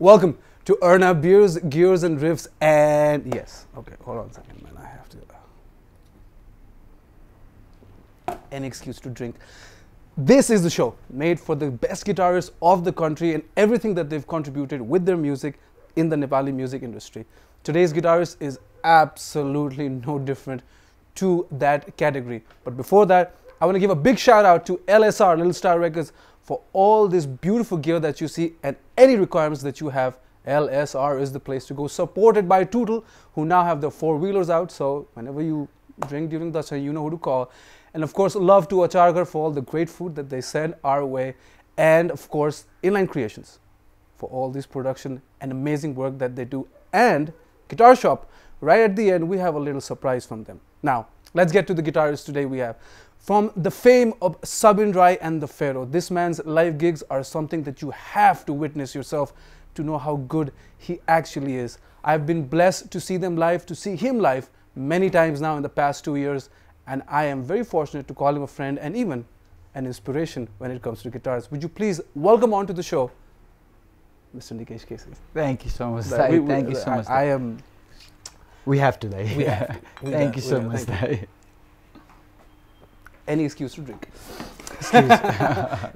Welcome to Erna Beers, Gears and Riffs, and yes, okay, hold on a second, man. I have to. Uh, an excuse to drink. This is the show made for the best guitarists of the country and everything that they've contributed with their music in the Nepali music industry. Today's guitarist is absolutely no different to that category. But before that, I want to give a big shout out to LSR, Little Star Records, for all this beautiful gear that you see and any requirements that you have. LSR is the place to go. Supported by Tootle, who now have the four wheelers out. So whenever you drink during the show, you know who to call. And of course, love to Achargar for all the great food that they send our way. And of course, Inline Creations for all this production and amazing work that they do. And Guitar Shop, right at the end, we have a little surprise from them. Now, let's get to the guitarists today we have. From the fame of Sabin Rai and the Pharaoh, this man's live gigs are something that you have to witness yourself to know how good he actually is. I've been blessed to see them live, to see him live many times now in the past two years, and I am very fortunate to call him a friend and even an inspiration when it comes to guitars. Would you please welcome on to the show, Mr. Nikesh Kesari? Thank you so much. We- we- Thank you so much. I, I am. we have today. We have. Thank you we so much. Any excuse to drink.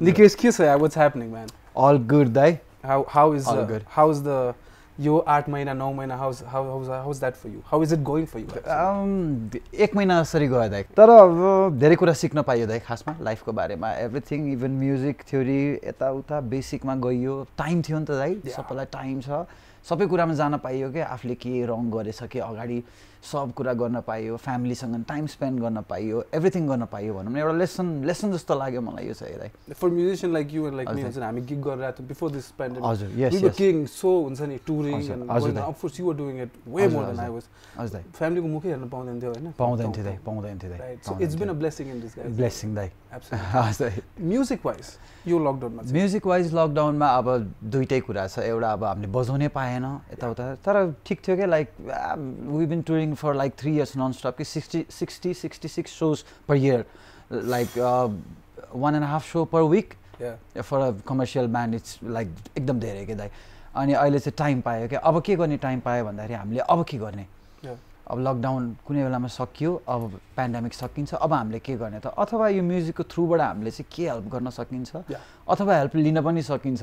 Nikesh Kesari, what's happening, man? All good, Dai. How how is All uh, good. how's the your आठ महीना नौ महीना how's how how's how's that for you? How is it going for you? actually? Um, एक महिना जसरी गयो दाइ तर अब धेरै कुरा सिक्न पाइयो दाइ खासमा लाइफको बारेमा एभ्रिथिङ इभन म्युजिक थ्योरी यताउता बेसिकमा गइयो टाइम थियो नि त दाइ. सबैलाई टाइम छ सबै कुरामा जान पाइयो कि आफूले के रङ गरेछ कि अगाडि सब कुरा गर्न पाइयो फ्यामिलीसँग टाइम स्पेन्ड गर्न पाइयो एभ्रिथिङ गर्न पाइयो भनौँ न एउटा लेसन लेसन जस्तो लाग्यो मलाई यो चाहिँ दाइ For musician like you and like me, हजुर। हुन्छ नि, हामी गरिरहेको थियौँ. हजुर यस we were yes king so हुन्छ नि हजुर, more than I हजुर। was. हजुर दाइ फ्यामिलीको मुखै हेर्न पाउँदैन थियो होइन पाउँदैन थियो दाइ पाउँदैन थियो दाइ. So it's been a blessing in disguise. Blessing दाइ. हजुर Music wise, यो लकडाउनमा म्युजिक वाइज लकडाउनमा अब दुइटै कुरा छ एउटा अब हामीले बजाउनै पाएन यताउता तर ठिक थियो क्या like we been touring for like three years non stop कि sixty sixty sixty six shows per year like one and half so per week Yeah. For a commercial band it's like एकदम धेरै के दाइ अनि अहिले चाहिँ time पायो क्या अब के गर्ने टाइम पायो भन्दाखेरि हामीले अब के गर्ने. अब लकडाउन कुनै बेलामा सकियो अब पेन्डेमिक सकिन्छ अब हामीले के गर्ने त अथवा यो म्युजिकको थ्रुबाट हामीले चाहिँ के हेल्प गर्न सकिन्छ. अथवा हेल्प लिन पनि सकिन्छ.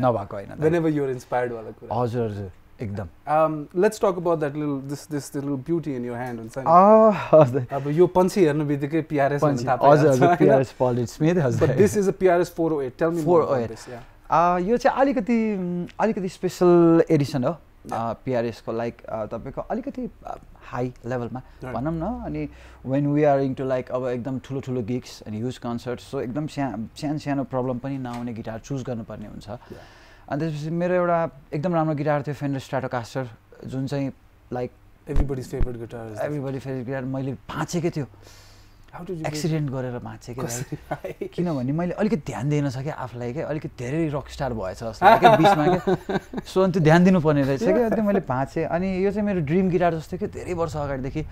नभएको होइन. हजुर हजुर एकदम Um, talk about that little this this the little beauty in your hand हुन्छ नि. अँ, हजुर अब यो पन्छी हेर्नु बित्तिकै? पिआरएस पलिट स्मिथ हजुर But this is a PRS 408. Tell me more about 408. this. Yeah. अँ, यो चाहिँ अलिकति म, अलिकति स्पेसल एडिसन हो. पिआरएसको लाइक तपाईँको अलिकति हाई लेभलमा. भनौँ न अनि when we are into like अब एकदम ठुलो ठुलो गिग्स अनि ह्युज कन्सर्ट सो एकदम सा सानो सानो प्रब्लम पनि नआउने गिटार चुज गर्नुपर्ने हुन्छ. अनि त्यसपछि मेरो एउटा एकदम राम्रो गिटार थियो फेन्डर स्ट्राटोकास्टर जुन चाहिँ like guitar is. the- everybody favourite guitar मैले भाँचेकै थियो एक्सिडेन्ट गरेर दाइ। कसरी? किनभने मैले अलिकति ध्यान दिएन सकेँ आफूलाई क्या अलिकति धेरै रक स्टार भएछ जस्तो क्या बिचमा क्या। सो अनि त्यो ध्यान दिनुपर्ने रहेछ क्या अन्त मैले भाँचेँ अनि यो चाहिँ मेरो ड्रिम गिटार जस्तो क्या धेरै वर्ष अगाडिदेखि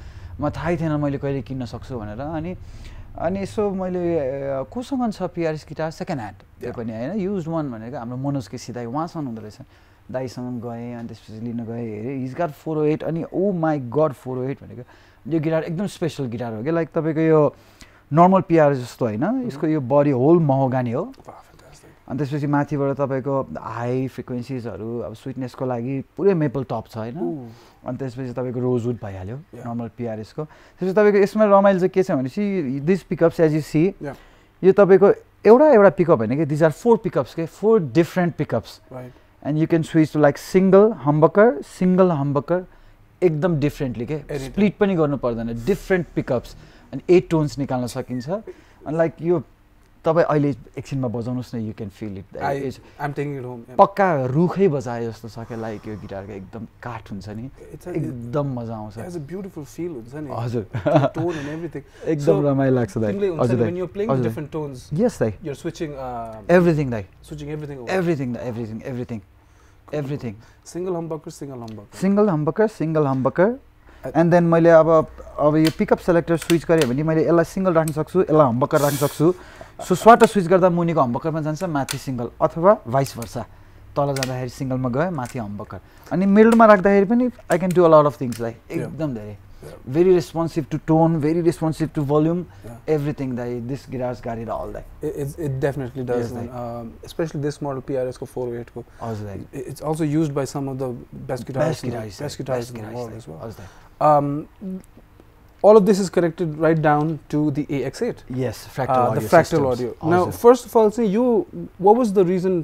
म थाहै थिएन मैले कहिले किन्न सक्छु भनेर। अनि अनि यसो मैले कोसँग छ पिआरएस गिटार सेकेन्ड ह्यान्ड त्यो. पनि होइन युज वान भनेको हाम्रो मनोज केसी दाई उहाँसँग हुँदो रहेछ। दाईसँग गएँ अनि त्यसपछि लिन गएँ हेरेँ। हिज गाट फोर ओ एट अनि ओ my god four o eight भनेको यो गिटार एकदम स्पेसल गिटार हो क्या लाइक तपाईँको यो नर्मल पिआर जस्तो होइन यसको यो बडी होल महोगानी हो. अनि त्यसपछि माथिबाट तपाईँको हाई फ्रिक्वेन्सिजहरू अब स्विटनेसको लागि पुरै मेपल टप छ होइन. अनि त्यसपछि तपाईँको रोजवुड भइहाल्यो. नर्मल पिआरएसको त्यसपछि तपाईँको यसमा रमाइलो चाहिँ के छ भनेपछि this pickups as you see. यो तपाईँको एउटा एउटा पिकअप होइन कि दिज आर फोर पिकअप्स के four different pickups. And you can switch to like single humbucker single humbucker एकदम डिफ्रेन्टली के. स्प्लिट पनि गर्नु पर्दैन डिफ्रेन्ट पिकअप्स अनि एट टोन्स निकाल्न सकिन्छ। अनि लाइक यो तपाईँ अहिले एकछिनमा बजाउनुहोस् न यु क्यान फिल इट. पक्का रुखै बजाए जस्तो छ क्या लाइक यो गिटारको एकदम काठ हुन्छ नि। एकदम मजा आउँछ। Has a beautiful feel हुन्छ नि। हजुर। Tone and everything. एकदम रमाइलो लाग्छ दाइ। हजुर दाइ। हजुर। दाइ। different tones, यस दाइ। you're switching uh, एभ्रिथिङ दाइ। everything over. एभ्रिथिङ दाइ everything everything everything Single humbucker, single humbucker. Single humbucker single humbucker and then मैले अब अब यो पिकअप सेलेक्टर स्विच गरेँ भने मैले यसलाई सिङ्गल राख्न सक्छु यसलाई हम्बकर राख्न सक्छु. सो स्वाट स्विच गर्दा मुनिको हम्बकरमा जान्छ माथि सिङ्गल अथवा भाइस भर्सा तल जाँदाखेरि सिङ्गलमा गयो माथि हम्बकर अनि मिडलमा राख्दाखेरि पनि I can do a lot of things like. एकदम धेरै। Yeah. Very responsive to tone very responsive to volume Yeah. Everything दाइ दिस गिटार्स गाडी र अल दाइ It, it, it definitely does, Yes, man. like- Um, especially this model PRS को 408 को. हजुर दाइ It- It's also used by some of the best guitarists, best in the- guitarist best guitarists in the world as well. हजुर दाइ Um, all of this is connected right down to the AX8, yes uh, फ्र्याक्टल the fractal audio. Now, first of all, say you, what was the reason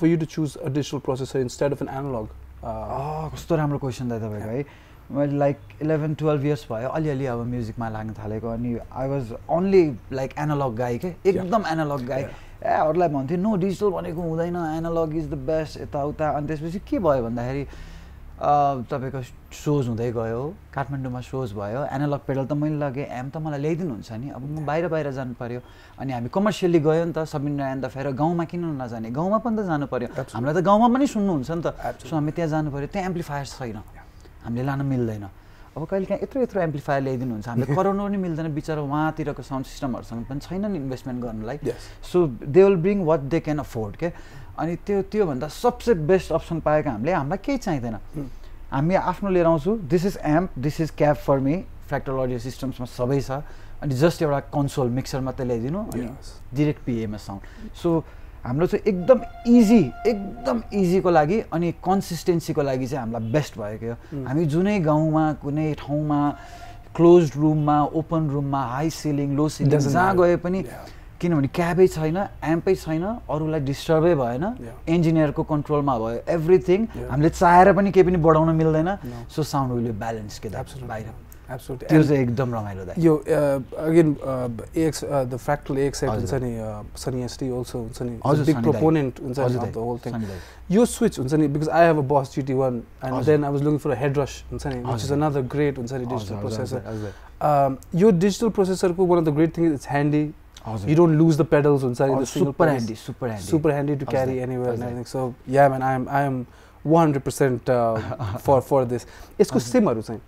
for you to choose a digital processor instead of an analog? Uh, अँ, कस्तो राम्रो question दाइ तपाईँको है मैले like eleven twelve years भयो अलिअलि अब म्युजिकमा लाग्न थालेको अनि I was only like analogue guy के? एकदम एनालग गाई ए अरूलाई भन्थ्यो नो डिजिटल भनेको हुँदैन एनालग इज द बेस्ट यताउता. अनि त्यसपछि के भयो भन्दाखेरि तपाईँको सोज हुँदै गयो काठमाडौँमा सोज भयो एनालग पेडल त मैले लगेँ एम त मलाई ल्याइदिनुहुन्छ नि अब म बाहिर बाहिर जानु पऱ्यो अनि हामी कमर्सियल्ली गयो नि त सबिन एन्ड द फेर गाउँमा किन नजाने? गाउँमा पनि त जानु पऱ्यो. हामीलाई त गाउँमा पनि सुन्नुहुन्छ नि त. सो हामी त्यहाँ जानु पऱ्यो त्यहाँ एम्प्लिफायर छैन। हामीले लान मिल्दैन। अब कहिले काहीँ यत्रो यत्रो एम्प्लिफायर ल्याइदिनुहुन्छ हामीले कराउनु पनि मिल्दैन। बिचरा उहाँतिरको साउन्ड सिस्टमहरूसँग पनि छैन नि इन्भेस्टमेन्ट गर्नलाई. So they will bring what they can afford के अनि त्यो त्योभन्दा सबसे बेस्ट अप्सन पाएको हामीले हामीलाई केही चाहिँदैन। Hmm. हामी आफ्नो लिएर आउँछु। This is amp this is cab for me Fractal Audio सिस्टम्समा सबै छ। अनि जस्ट एउटा कन्सोल मिक्सर मात्रै ल्याइदिनु। अनि. डिरेक्ट पिएमा साउन्ड सो हाम्रो चाहिँ एकदम इजी एकदम इजीको लागि अनि कन्सिस्टेन्सीको लागि चाहिँ हामीलाई बेस्ट भएको यो Mm. हामी जुनै गाउँमा कुनै ठाउँमा क्लोज रुममा ओपन रुममा हाई सिलिङ लो सिलिङ जहाँ. गए पनि. किनभने क्याबै छैन एम्पै छैन अरूलाई डिस्टर्बै भएन. इन्जिनियरको कन्ट्रोलमा भयो एभ्रिथिङ. हामीले चाहेर पनि केही पनि बढाउन मिल्दैन. सो साउन्ड विल ब्यालेन्स के. बाहिर Absolutely. त्यो And चाहिँ एकदम रमाइलो दाइ Yo, uh, again, uh, AX, uh, the fractal AX8 हजुर. हुन्छ नि uh, Sunny ST also हुन्छ नि is a हजुर, big Sunny दाइ. proponent हुन्छ नि हजुर of दाइ, the whole thing. सनी दाइ। यो switch हुन्छ नि because I have a Boss GT1 and हजुर. then I was looking for a headrush हुन्छ नि which is हजुर. another great हुन्छ नि हजुर, digital हजुर, processor. हजुर, Um, यो digital processor को one of the great things is it's handy. हजुर। You don't lose the pedals हुन्छ नि the single super pedals. Handy super handy super handy to How's carry that? anywhere How's and that? everything. So yeah, man, I am I am 100% uh, for for this. यसको How's that? सिमहरू चाहिँ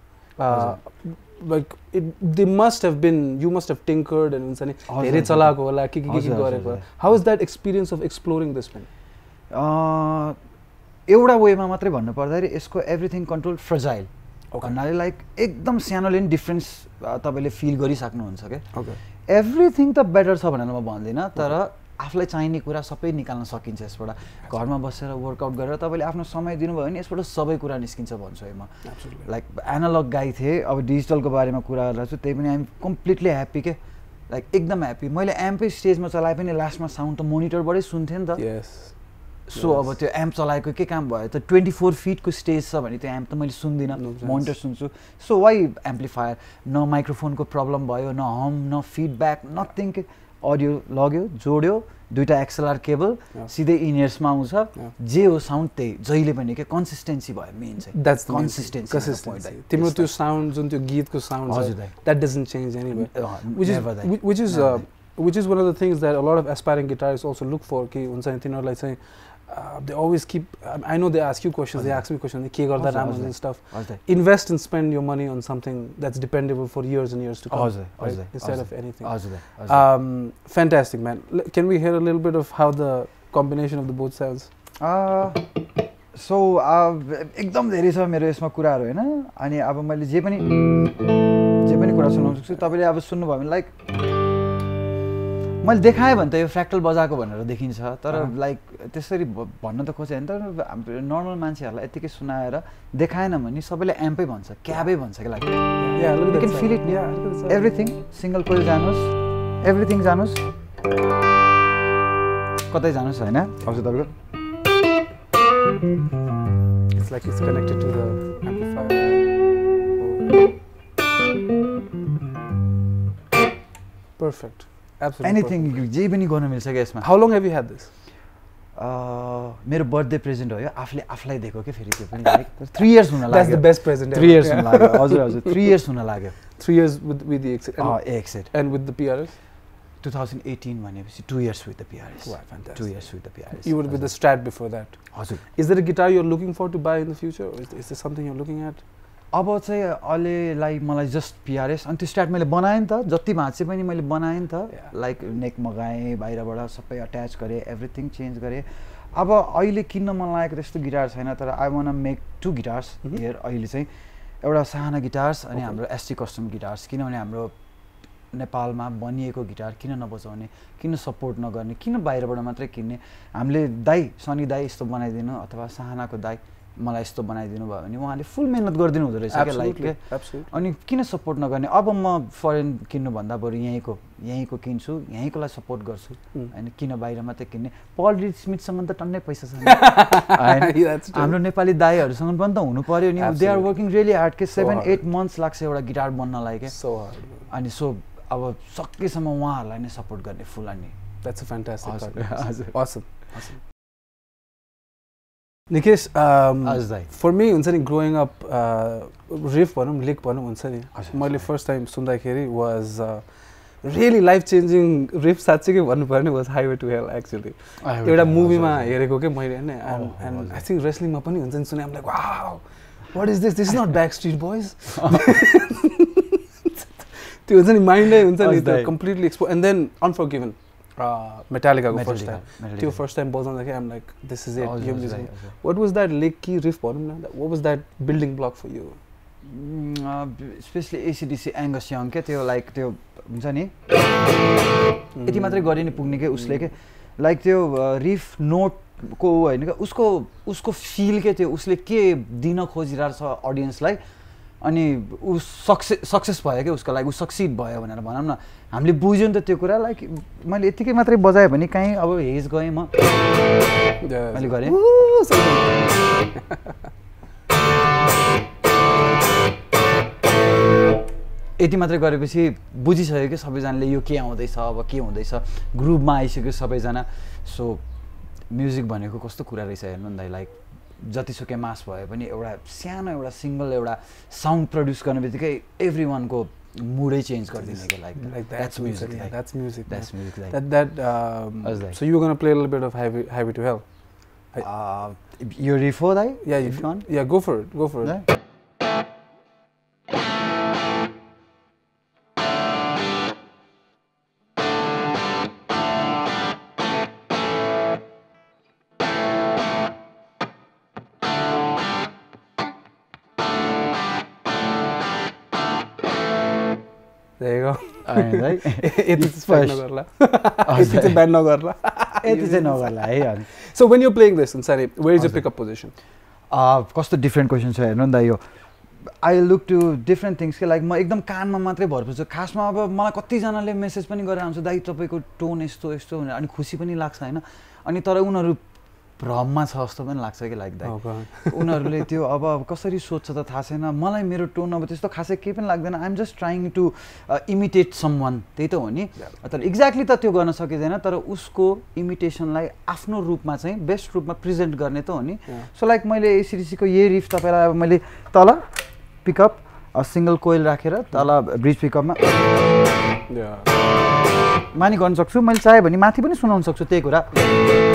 like it, they must have been you must have tinkered and हुन्छ नि धेरै। चलाएको होला के के के गरेको होला हजुर। how is that experience of exploring this man अँ, एउटा वेमा मात्रै भन्नु पर्दाखेरि यसको एभ्रिथिङ कन्ट्रोल फ्रजाइल. भन्नाले लाइक एकदम सानोले नि डिफ्रेन्स तपाईँले फिल गरिसक्नुहुन्छ क्या okay एभ्रिथिङ त बेटर छ भनेर म भन्दिनँ तर आफूलाई चाहिने कुरा सबै निकाल्न सकिन्छ यसबाट। घरमा बसेर वर्कआउट गरेर तपाईँले आफ्नो समय दिनुभयो भने यसबाट सबै कुरा निस्किन्छ भन्छु है म। लाइक एनालग गाई थिएँ अब डिजिटलको बारेमा कुरा गरेर चाहिँ त्यही पनि आइम कम्प्लिटली ह्याप्पी के। लाइक एकदम ह्याप्पी मैले एम्पै स्टेजमा चलाए पनि लास्टमा साउन्ड त मोनिटरबाटै सुन्थेँ नि त। सो अब त्यो एम्प चलाएको के काम भयो? त ट्वेन्टी फोर फिटको स्टेज छ भने त्यो एम्प त मैले सुन्दिनँ. मोनिटर सुन्छु। सो वाइ एम्प्लिफायर न माइक्रोफोनको प्रब्लम भयो न हम न फिडब्याक नथिङ के। अडियो लग्यो जोड्यो दुइटा एक्सएलआर केबल सिधै इनियर्समा आउँछ। जे हो साउन्ड त्यही। जहिले पनि के कन्सिस्टेन्सी भयो मेन कन्सिस्टेन्सी तिम्रो त्यो साउन्ड जुन त्यो गीतको साउन्ड हजुर that doesn't change any which is which is which is one of the things that a lot of aspiring guitar is also look for के हुन्छ नि तिनीहरूलाई चाहिँ uh, they always keep um, I know they ask you questions they हजुर। ask me questions के गर्दा राम्रो हजुर। and stuff हजुर दाइ, invest and spend your money on something that's dependable for years and years to come हजुर right? हजुर instead हजुर, of anything हजुर दाइ, हजुर दाइ। um, fantastic man L- can we hear a little bit of how the combination of the both sounds so एकदम धेरै छ मेरो यसमा कुराहरू होइन अनि अब मैले जे पनि जे पनि कुरा सुनाउन सक्छु तपाईँले अब सुन्नुभयो भने लाइक मैले देखाएँ भने त यो फ्र्याक्टल बजाएको भनेर देखिन्छ तर। लाइक त्यसरी भन्न त खोजेँ तर हाम्रो नर्मल मान्छेहरूलाई यत्तिकै सुनाएर देखाएन भने सबैले एम्पै भन्छ क्याबै भन्छ like that sound. Everything single coil जानुहोस् एभ्रिथिङ जानुहोस् कतै जानुहोस् होइन हजुर तपाईँको it's like it's connected to the amplifier Oh. perfect. Anything जे पनि गर्न मिल्छ क्या यसमा। How long have you have this मेरो बर्थडे प्रेजेन्ट भयो आफूले आफूलाई दिएको क्या फेरि त्यो पनि थ्री इयर्स हुन लाग्यो। The best present three years हुन लाग्यो। हजुर हजुर। थ्री इयर्स हुन लाग्यो। Three years with with x eight and with the pair two thousand eighteen भनेपछि two years with the pair two years with the pair you would with the start before that हजुर। Is the guitar you're looking for to buy in the future is the something you're looking at अब चाहिँ अहिलेलाई मलाई just PRS. अनि त्यो start मैले बनाएँ नि त जति भाँचे पनि मैले बनाएँ नि त. लाइक नेक मगाएँ बाहिरबाट सबै अट्याच गरेँ एभ्रिथिङ चेन्ज गरेँ। अब अहिले किन्न मन लागेको त्यस्तो गिटार छैन तर I want make two guitars. Here अहिले चाहिँ। एउटा साना गिटार्स अनि. हाम्रो एसटी कस्टम गिटार्स किनभने हाम्रो नेपालमा बनिएको गिटार किन नबचाउने किन सपोर्ट नगर्ने किन बाहिरबाट मात्रै किन्ने? हामीले दाई सनी दाई यस्तो बनाइदिनु अथवा साहनाको दाई। मलाई यस्तो बनाइदिनु भयो भने उहाँले फुल मिहिनेत गरिदिनु हुँदो रहेछ क्या लाइक. अनि किन सपोर्ट नगर्ने? अब म फरेन किन्नुभन्दा बरु यहीँको यहीँको किन्छु यहीँकोलाई सपोर्ट गर्छु. होइन किन बाहिर मात्रै किन्ने? पल रिड स्मिथसँग त टन्नै पैसा छ. हाम्रो नेपाली दाईहरूसँग पनि त हुनु पऱ्यो नि। They are. Working really hard के? सेभेन. एट मन्थ्स लाग्छ एउटा गिटार बन्नलाई के? So hard. अनि सो अब सकेसम्म उहाँहरूलाई नै सपोर्ट गर्ने फुल अनि। दाई for me हुन्छ नि ग्रोइङ अप रिफ भनौँ लिक भनौँ हुन्छ नि। मैले। फर्स्ट टाइम सुन्दाखेरि was really life changing riff साँच्चीकै भन्नुपर्ने was highway to hell actually एउटा मुभीमा हेरेको क्या मैले होइन? एन्ड। आई थिङ्क रेस्लिङमा पनि हुन्छ नि सुने like what is this this is not Backstreet Boys त्यो हुन्छ नि माइन्डै हुन्छ नि। Completely expo and then अनफर given मेटालिकाको फर्स्ट टाइम त्यो फर्स्ट टाइम बजाउँदाखेरि um like this is it यो music what was that lick कि रिफ भनौँ न what was that building block for you specially AC DC Angus Young क्या त्यो like त्यो हुन्छ नि? यति मात्रै गरे नि पुग्ने के उसले के? लाइक त्यो रिफ नोटको होइन क्या उसको उसको फिल के त्यो? उसले के दिन खोजिरहेको छ अडियन्सलाई अनि ऊ सक्सेस सक्सेस भयो क्या उसको? लागि ऊ सक्सिड भयो भनेर भनौँ न। हामीले बुझ्यो नि त त्यो कुरा लाइक मैले यतिकै मात्रै बजाएँ भने कहीँ अब हेज गएँ म मैले गरेँ। यति मात्रै गरेपछि बुझिसक्यो कि सबैजनाले यो के आउँदैछ अब के हुँदैछ। ग्रुपमा आइसक्यो सबैजना। सो म्युजिक भनेको कस्तो कुरा रहेछ हेर्नु नि दाइ लाइक जतिसुकै मास भए पनि एउटा सानो एउटा सिङ्गल एउटा साउन्ड प्रड्युस गर्ने बित्तिकै एभ्री वानको मुडै चेन्ज गरिदिने कि like Like that's that's music. Music Yeah, that's music. That's music like That that. Um, How's that? so you were gonna play a little bit of Highway, Highway to Hell. यो रिफो दाइ Yeah, you. यति चाहिँ First. नगर्ला यति चाहिँ नगर्ला यति चाहिँ नगर्ला है this, Ansari, where is your हजुर। pickup position? अँ, कस्तो डिफ्रेन्ट क्वेसन छ हेर्नु नि त यो I look to different things के लाइक म एकदम कानमा मात्रै भर पर्छु खासमा अब मलाई कतिजनाले मेसेज पनि गरेर आउँछ दाइ तपाईँको टोन यस्तो यस्तो भनेर अनि खुसी पनि लाग्छ होइन? अनि तर उनीहरू भ्रममा छ जस्तो पनि लाग्छ कि लाइक दाइ Oh. उनीहरूले त्यो अब कसरी सोध्छ त थाहा छैन। मलाई मेरो टोन अब त्यस्तो खासै केही पनि लाग्दैन। I'm just trying to imitate some त्यही त हो नि। तर एक्ज्याक्टली त त्यो गर्न सकिँदैन तर उसको इमिटेसनलाई आफ्नो रूपमा चाहिँ बेस्ट रूपमा प्रेजेन्ट गर्ने त हो नि. सो लाइक मैले एसिडिसीको यही रिफ तपाईँलाई अब मैले तल पिकअप सिङ्गल कोइल राखेर तल ब्रिज पिकअपमा. मानि गर्न सक्छु। मैले चाहेँ भने माथि पनि सुनाउन सक्छु त्यही कुरा.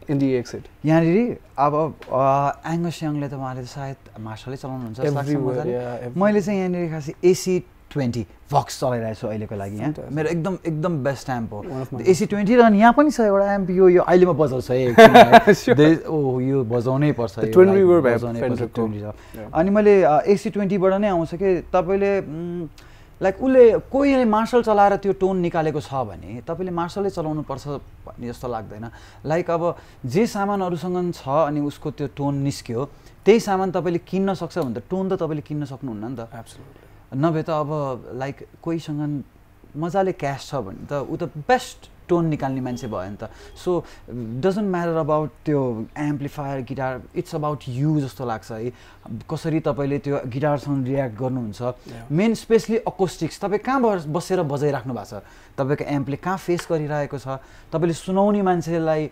in the exit. यहाँनिर अब एङ्गस यङले त उहाँले त सायद मार्सलै चलाउनुहुन्छ मैले चाहिँ यहाँनिर खासै एसी ट्वेन्टी भक्स चलाइरहेको छु अहिलेको लागि यहाँ. मेरो एकदम एकदम बेस्ट एम्प हो। एसी ट्वेन्टी र यहाँ पनि छ एउटा एम्प यो यो अहिले म बजाउँछु है। दे- ओ यो बजाउनै पर्छ. अनि मैले एसी ट्वेन्टीबाट नै आउँछ कि तपाईँले लाइक उसले कोहीले मार्सल चलाएर त्यो टोन निकालेको छ भने तपाईँले मार्सलै चलाउनुपर्छ भन्ने जस्तो लाग्दैन लाइक अब जे सामान अरूसँग छ अनि उसको त्यो टोन निस्क्यो त्यही सामान तपाईँले किन्न सक्छ भने त टोन त तपाईँले किन्न सक्नुहुन्न नि त. नभए त अब लाइक कोहीसँग मजाले क्यास छ भने त ऊ त बेस्ट टोन निकाल्ने मान्छे भयो नि त। सो डजन्ट म्याटर अबाउट त्यो amplifier guitar it's about you जस्तो लाग्छ है। कसरी तपाईँले त्यो गिटारसँग रियाक्ट गर्नुहुन्छ. मेन स्पेसली अकोस्टिक्स तपाईँ कहाँ बस- बसेर बजाइराख्नु भएको छ? तपाईँको एम्पले कहाँ फेस गरिरहेको छ? तपाईँले सुनाउने मान्छेलाई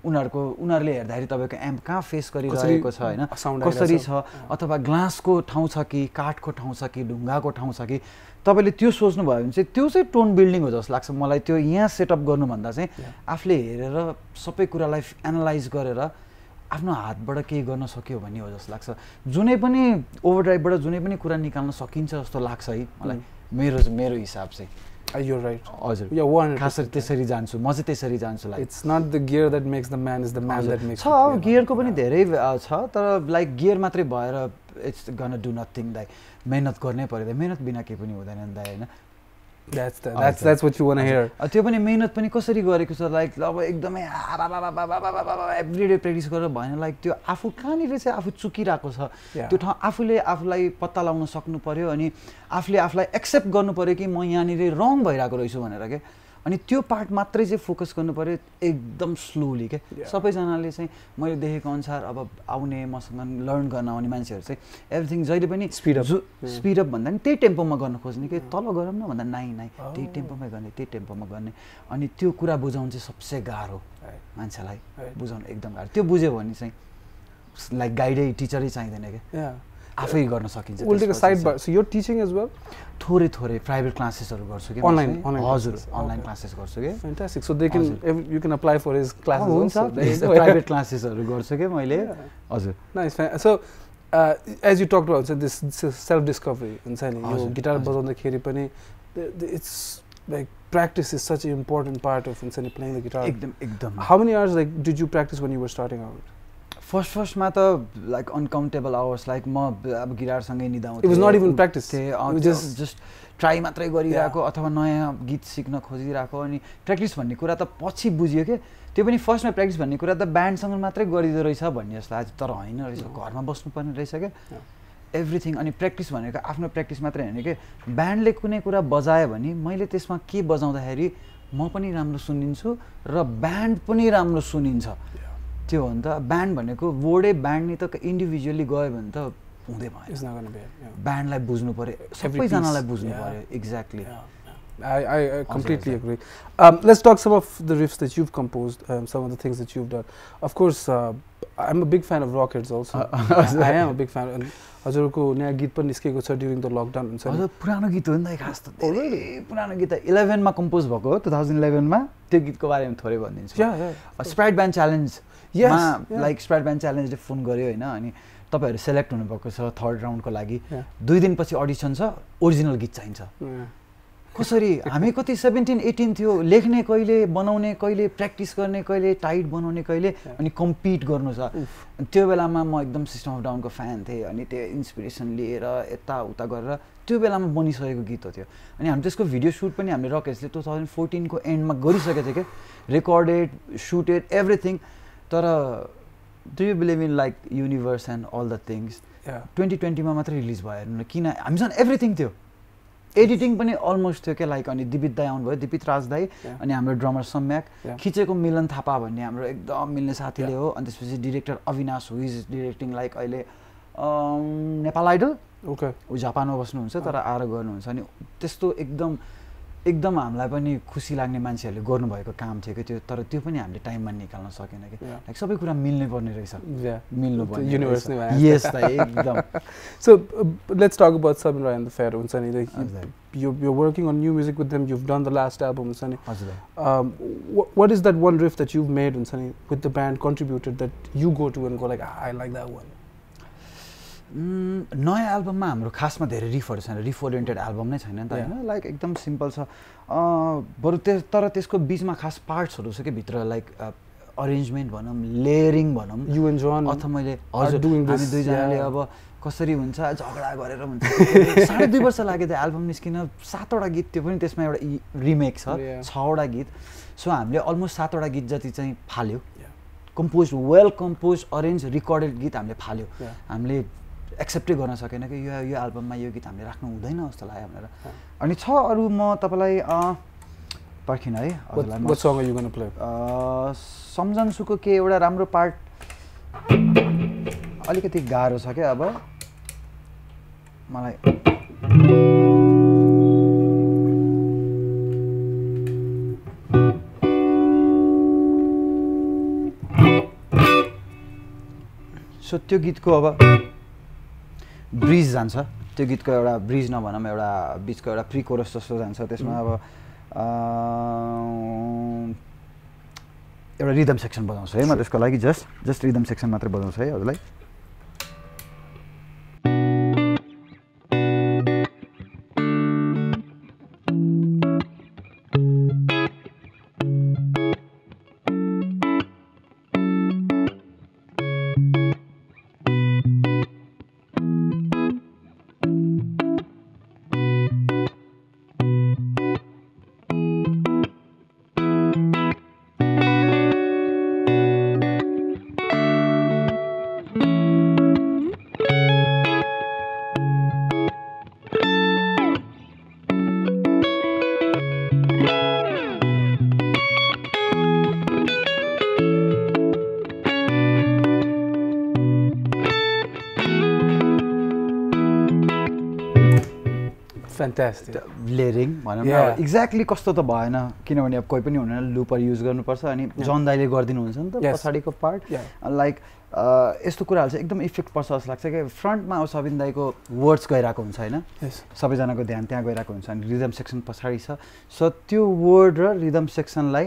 उनीहरूको उनीहरूले हेर्दाखेरि तपाईँको एम्प कहाँ फेस गरिरहेको छ होइन? कसरी? छ? अथवा ग्लासको ठाउँ छ कि काठको ठाउँ छ कि ढुङ्गाको ठाउँ छ कि तपाईँले त्यो सोच्नुभयो भने चाहिँ त्यो चाहिँ टोन बिल्डिङ हो जस्तो लाग्छ मलाई त्यो यहाँ सेटअप गर्नुभन्दा चाहिँ आफूले हेरेर सबै कुरालाई एनालाइज गरेर आफ्नो हातबाट केही गर्न सक्यो भने हो जस्तो लाग्छ। जुनै पनि ओभरड्राइभबाट जुनै पनि कुरा निकाल्न सकिन्छ जस्तो लाग्छ है मलाई। मेरो मेरो हिसाब चाहिँ। Uh, You're right. हजुर। Yeah, 100%. खास गरी त्यसरी जान्छु। म चाहिँ त्यसरी जान्छु like. The gear that makes the man, it's the man that makes छ. गियरको पनि धेरै छ तर लाइक गियर मात्रै भएर इट्स गन डु नथिङ दाइ मेहनत गर्नै पऱ्यो दाइ मेहनत बिना केही पनि हुँदैन नि दाइ होइन That's the, हजुर। that's that's what you want to hear. अ, त्यो पनि मेहनत पनि कसरी गरेको छ लाइक अब एकदमै एभ्रिडे प्र्याक्टिस गरेर भएन लाइक त्यो आफू कहाँनिर चाहिँ आफू चुकिरहेको छ. त्यो ठाउँ आफूले आफूलाई पत्ता लगाउन सक्नु पऱ्यो अनि आफूले आफूलाई एक्सेप्ट गर्नु पऱ्यो कि म यहाँनिर रङ भइरहेको रहेछु भनेर के अनि त्यो पार्ट मात्रै चाहिँ फोकस गर्नु पऱ्यो एकदम स्लोली के Yeah. सबैजनाले चाहिँ मैले देखेको अनुसार अब आउने मसँग लर्न गर्न आउने मान्छेहरू चाहिँ एभ्रिथिङ जहिले पनि Speed up. जो Yeah. स्पिड अप भन्दा पनि त्यही टेम्पोमा गर्न खोज्ने कि तल गरौँ न भन्दा नाइ नाइ त्यही Oh. टेम्पोमै गर्ने त्यही टेम्पोमा गर्ने अनि त्यो कुरा बुझाउनु चाहिँ सबसे गाह्रो. मान्छेलाई. बुझाउनु एकदम गाह्रो त्यो बुझ्यो भने चाहिँ लाइक गाइडै टिचरै चाहिँदैन क्या. आफै गर्न सकिन्छ उल्टेको साइड भयो यो टिचिङ एज वेल थोरै थोरै प्राइभेट क्लासेसहरू गर्छु कि अनलाइन हजुर अनलाइन क्लासेस गर्छु कि। Fantastic so they can you can apply for his class हुन्छ। प्राइभेट क्लासेसहरू गर्छु कि मैले। हजुर। सो एज यु टक भन्छ दिस सेल्फ डिस्कभरी हुन्छ नि गिटार बजाउँदाखेरि पनि it's like practice is such important part of हुन्छ नि प्लेङ द गिटार एकदम एकदम। How many hours like did you practice when were starting out first फर्स्टमा त लाइक अनकाउन्टेबल आवर्स लाइक म अब गिटारसँगै just- जस्ट ट्राई मात्रै गरिरहेको अथवा नयाँ गीत सिक्न खोजिरहेको अनि प्र्याक्टिस भन्ने कुरा त पछि बुझ्यो कि? त्यो पनि फर्स्टमा प्र्याक्टिस भन्ने कुरा त ब्यान्डसँग मात्रै गरिँदो रहेछ भन्ने जस्तो आज तर होइन रहेछ घरमा बस्नुपर्ने रहेछ क्या एभ्रिथिङ अनि प्र्याक्टिस भनेको आफ्नो प्र्याक्टिस मात्रै होइन कि? ब्यान्डले कुनै कुरा बजायो भने मैले त्यसमा के बजाउँदाखेरि म पनि राम्रो सुनिन्छु र ब्यान्ड पनि राम्रो सुनिन्छ। त्यो हो नि त ब्यान्ड भनेको वर्डै ब्यान्ड नि त इन्डिभिजुअली गयो भने त हुँदै भएन. Yeah. ब्यान्डलाई बुझ्नु पऱ्यो सबैजनालाई बुझ्नु. पऱ्यो exactly. I, I, I completely agree. Um, let's talk some of the riffs that you've composed, um, some of the things that you've done. Of course, uh, I'm a big fan of Rockheads also. हजुर। I am a big fan. And हजुरको नयाँ गीत पनि निस्केको छ during the lockdown हुन्छ हजुर पुरानो गीत हो नि त खास त धेरै पुरानो गीत इलेभेनमा कम्पोज भएको हो टु थाउजन्ड इलेभेनमा त्यो गीतको बारेमा थोरै भनिदिन्छु. Sprite band challenge. Like Sprite band च्यालेन्जले phone गर्यो होइन अनि तपाईँहरू सेलेक्ट हुनुभएको छ थर्ड राउन्डको लागि. दुई दिनपछि अडिसन छ ओरिजिनल गीत चाहिन्छ. कसरी? हामी कति सेभेन्टिन एटिन थियो लेख्ने कहिले बनाउने कहिले प्र्याक्टिस गर्ने कहिले टाइट बनाउने कहिले अनि कम्पिट गर्नु छ। अनि त्यो बेलामा म एकदम सिस्टम अफ डाउनको फ्यान थिएँ अनि त्यो इन्सपिरेसन लिएर यताउता गरेर त्यो बेलामा बनिसकेको गीत हो त्यो। अनि हामी त्यसको भिडियो सुट पनि हामीले रकेट्सले टु थाउजन्ड फोर्टिनको एन्डमा गरिसकेको थियो क्या रेकर्डेड सुटेड एभ्रिथिङ तर do you believe in like universe and all the things. Twenty ट्वेन्टीमा मात्रै रिलिज भयो हेर्नु किन हामीसँग एभ्रिथिङ थियो एडिटिङ पनि अलमोस्ट थियो क्या लाइक अनि दिपित दाई आउनुभयो दिपित राज दाई. अनि हाम्रो ड्रमर सम्याक. खिचेको मिलन थापा भन्ने हाम्रो एकदम मिल्ने साथीले हो अनि त्यसपछि director Avinash who is directing like अहिले नेपाल आइडल Okay. ऊ जापानमा बस्नुहुन्छ तर आएर गर्नुहुन्छ अनि त्यस्तो एकदम एकदम हामीलाई पनि खुसी लाग्ने मान्छेहरूले गर्नुभएको काम थियो कि त्यो तर त्यो पनि हामीले टाइममा निकाल्न सकेन कि। लाइक सबै कुरा मिल्ने पर्ने रहेछ। मिल्नु युनिभर्स एकदम। सो लेट्स टक बथ सब फेयर हुन्छ निकिङ on new music with them you done the last अब हुन्छ नि? What is that one you made हुन्छ नि विथ द ब्यान्ड कन्ट्रिब्युटेड नयाँ एल्बममा हाम्रो खासमा धेरै रिफहरू छैन रिफ ओरिएन्टेड एल्बम नै छैन नि त. होइन लाइक एकदम सिम्पल छ बरु त्यस तर त्यसको बिचमा खास पार्ट्सहरू छ कि भित्र लाइक अरेन्जमेन्ट भनौँ लेयरिङ भनौँ and John अथवा मैले हजुर हामी दुईजनाले. अब कसरी हुन्छ झगडा गरेर हुन्छ साढे दुई वर्ष लाग्यो त्यो एल्बम निस्किन सातवटा गीत त्यो पनि त्यसमा एउटा रिमेक छ. छवटा गीत सो हामीले अलमोस्ट सातवटा गीत जति चाहिँ फाल्यो. Compose well compose arrange recorded गीत हामीले फाल्यो. हामीले एक्सेप्टै गर्न सकेन कि यो यो एल्बममा यो गीत हामीले राख्नु हुँदैन जस्तो लाग्यो भनेर. अनि छ अरू म तपाईँलाई पर्खिनँ है सम्झन्सुको के एउटा राम्रो पार्ट अलिकति गाह्रो छ क्या अब। मलाई सो त्यो गीतको अब ब्रिज जान्छ। त्यो गीतको एउटा ब्रिज नभनौँ एउटा बिचको एउटा प्री कोरस जस्तो जान्छ। त्यसमा अब एउटा रिदम सेक्सन बजाउँछु है म त्यसको लागि जस्ट जस्ट रिदम सेक्सन मात्रै बजाउँछु है हजुरलाई। लेरिङ भनौँ न. एक्ज्याक्टली कस्तो त भएन किनभने अब कोही पनि हुँदैन लुपर युज गर्नुपर्छ अनि जन दाइले गरिदिनुहुन्छ नि त. पछाडिको पार्ट. लाइक यस्तो कुराहरू चाहिँ एकदम इफेक्ट पर्छ जस्तो लाग्छ कि फ्रन्टमा अब सबिन दाईको वर्ड्स गइरहेको हुन्छ होइन. सबैजनाको ध्यान त्यहाँ गइरहेको हुन्छ अनि रिदम सेक्सन पछाडि छ सो त्यो वर्ड र रिदम सेक्सनलाई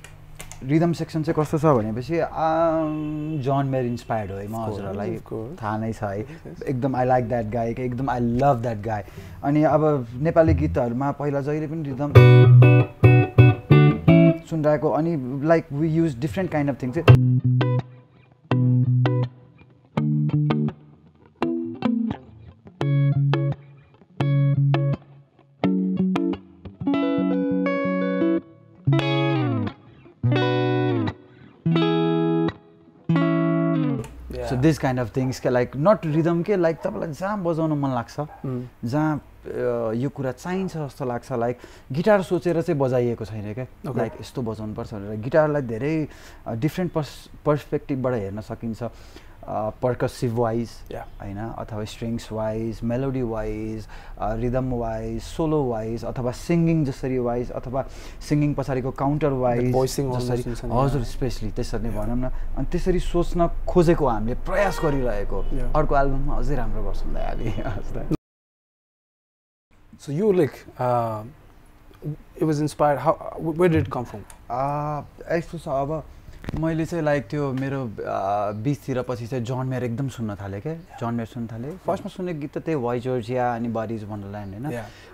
रिदम सेक्सन चाहिँ कस्तो छ भनेपछि आम, जन मेयर इन्सपायर्ड हो है म हजुरहरूलाई. थाहा नै छ है. एकदम आई लाइक द्याट गाई एकदम आई लभ द्याट गाई अनि अब नेपाली गीतहरूमा पहिला जहिले पनि रिदम सुनिरहेको अनि like we use different kind of thing this kind of things के लाइक नट रिदम के लाइक तपाईँलाई जहाँ बजाउन मन लाग्छ. जहाँ यो कुरा चाहिन्छ जस्तो लाग्छ लाइक गिटार सोचेर चाहिँ बजाइएको छैन क्या. लाइक यस्तो बजाउनुपर्छ भनेर गिटारलाई धेरै डिफ्रेन्ट पर्स पर्सपेक्टिभबाट हेर्न सकिन्छ पर्कसिभ वाइज. होइन अथवा strings wise melody wise rhythm wise solo wise अथवा सिङ्गिङ जसरी वाइज अथवा सिङ्गिङ पछाडिको काउन्टर वाइज जसरी हजुर. स्पेसली त्यसरी नै भनौँ न अनि त्यसरी सोच्न खोजेको हामीले प्रयास गरिरहेको. अर्को एल्बममा अझै राम्रो गर्छौँ हामी it was inspired. How? wh- Where did it come from? आ, यस्तो छ अब मैले चाहिँ लाइक त्यो मेरो बिचतिर पछि चाहिँ जन मेयर एकदम सुन्न थालेँ क्या। जन मेयर सुन्न थालेँ। फर्स्टमा सुनेको गीत त त्यही वाइ जर्जिया अनि बडिज वन्डरल्यान्ड होइन.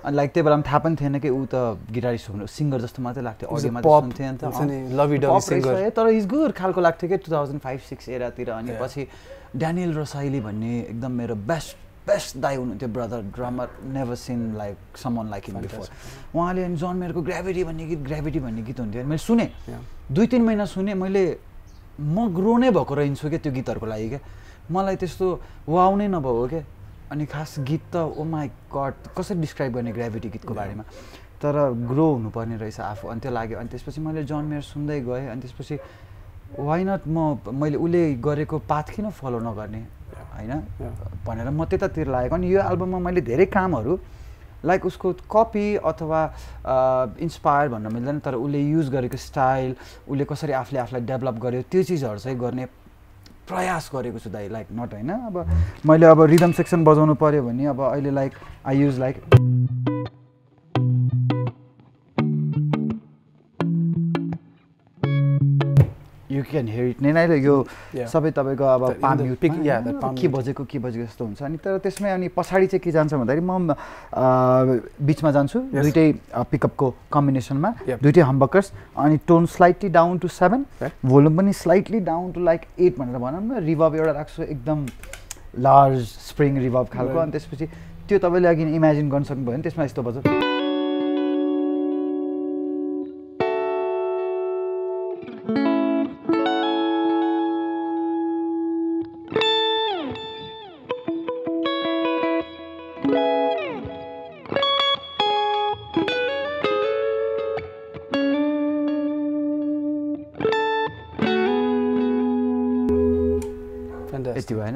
अनि लाइक त्यही बेला थाहा पनि थिएन कि ऊ त गिटारिस्ट हुनु सिङ्गर जस्तो मात्रै लाग्थ्यो। He's a अडियो मात्रै pop, सुन्थेँ अन्त हुन्छ अँ, नि. है, तर इज गुड खालको लाग्थ्यो कि टु थाउजन्ड फाइभ सिक्स एरातिर अनि. पछि ड्यानियल रसाइली भन्ने एकदम मेरो बेस्ट बेस्ट दाई हुनुहुन्थ्यो brother drummer never seen like someone like him before. उहाँले अनि जन मेयरको ग्राभिटी भन्ने गीत ग्राभिटी भन्ने गीत हुन्थ्यो। अनि मैले सुनेँ. दुई तिन महिना सुनेँ मैले म ग्रो नै भएको रहन्छु क्या त्यो गीतहरूको लागि क्या मलाई त्यस्तो वाउ नै नभएको क्या अनि खास गीत त ओ माई गड कसरी डिस्क्राइब गर्ने ग्राभिटी गीतको बारेमा? तर ग्रो हुनुपर्ने रहेछ आफू। अनि त्यो लाग्यो। अनि त्यसपछि मैले जन मेयर सुन्दै गएँ। अनि त्यसपछि वाइ नट म मैले उसले गरेको पाथ किन फलो नगर्ने? होइन. भनेर म त्यतातिर लागेको अनि यो एल्बममा मैले धेरै कामहरू लाइक उसको कपी अथवा इन्सपायर भन्न मिल्दैन तर उसले युज गरेको स्टाइल उसले कसरी आफूले आफूलाई डेभलप गर्यो त्यो चिजहरू चाहिँ गर्ने प्रयास गरेको छु दाइ लाइक नट होइन अब मैले अब रिदम सेक्सन बजाउनु पऱ्यो भने अब अहिले like I use like you can hear it नै नै यो. सबै तपाईँको अब पाम के. बजेको के बजेको जस्तो हुन्छ अनि तर त्यसमै अनि पछाडि चाहिँ के जान्छ भन्दाखेरि म बिचमा जान्छु. दुइटै पिकअपको कम्बिनेसनमा. दुइटै हम्बकर्स अनि tone slightly down to seven. Volume पनि slightly down to like eight भनेर भनौँ न रिभब एउटा राख्छु एकदम लार्ज स्प्रिङ रिभब खालको. अनि त्यसपछि त्यो तपाईँले अघि इमेजिन गर्न सक्नुभयो भने त्यसमा यस्तो बज्छ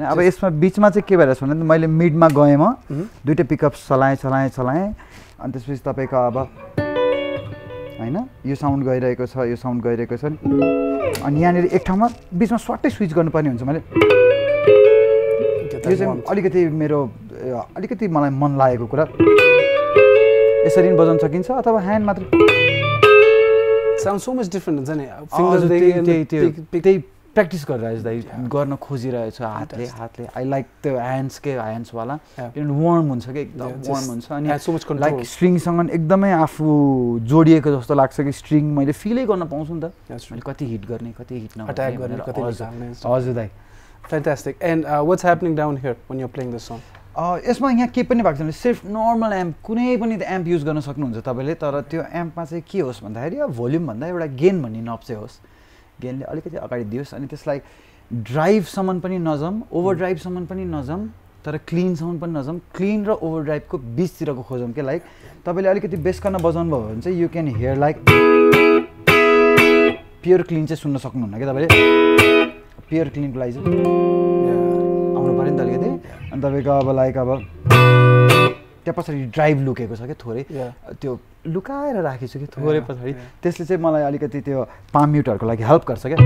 होइन। अब यसमा बिचमा चाहिँ के भइरहेछ भने मैले मिडमा गएँ म. दुइटै पिकअप चलाएँ चलाएँ चलाएँ। अनि त्यसपछि तपाईँको अब होइन यो साउन्ड गइरहेको छ यो साउन्ड गइरहेको छ। नि अनि यहाँनिर एक ठाउँमा बिचमा स्वाटै स्विच गर्नुपर्ने हुन्छ मैले। Get यो that चाहिँ. अलिकति मेरो अलिकति मलाई मन लागेको कुरा। यसरी पनि बजाउन सकिन्छ अथवा ह्यान्ड मात्र। Sounds so much different हुन्छ नि। त्यही प्र्याक्टिस गरिरहेछु दाइ. गर्न खोजिरहेछु हातले. हातले आई लाइक त्यो ह्यान्ड्सकै ह्यान्ड्सवाला Yeah. किनभने वार्म हुन्छ कि एकदम वार्म हुन्छ अनि. लाइक स्ट्रिङसँग एकदमै आफू जोडिएको जस्तो लाग्छ कि स्ट्रिङ मैले फिलै गर्न पाउँछु नि त. मैले कति हिट गर्ने कति हिट नगर्ने हजुर दाइ. And uh, what's happening down here when you're playing this song? Uh, यसमा यहाँ केही पनि भएको छैन सिर्फ नर्मल एम्प कुनै पनि एम्प युज गर्न सक्नुहुन्छ तपाईँले तर त्यो एम्पमा चाहिँ के होस् भन्दाखेरि भोल्युम भन्दा एउटा गेन भन्ने चाहिँ होस् गेनले अलिकति अगाडि दियोस् अनि त्यसलाई ड्राइभसम्म पनि नजाउँ ओभर ड्राइभसम्म पनि नजाउँ तर क्लिनसम्म पनि नजाउँ क्लिन र ओभर ड्राइभको बिचतिरको खोजौँ कि? लाइक तपाईँले अलिकति बेस गर्न बजाउनु भयो भने चाहिँ you can hear like pure clean चाहिँ सुन्न सक्नुहुन्न कि तपाईँले? प्योर क्लिनको लागि चाहिँ. आउनु पऱ्यो नि त अलिकति। अनि तपाईँको अब लाइक अब त्यहाँ पछाडि ड्राइभ लुकेको छ क्या थोरै. त्यो लुकाएर राखेको छु कि थोरै पछाडि. त्यसले चाहिँ मलाई अलिकति त्यो पाम म्युटहरूको लागि हेल्प गर्छ क्या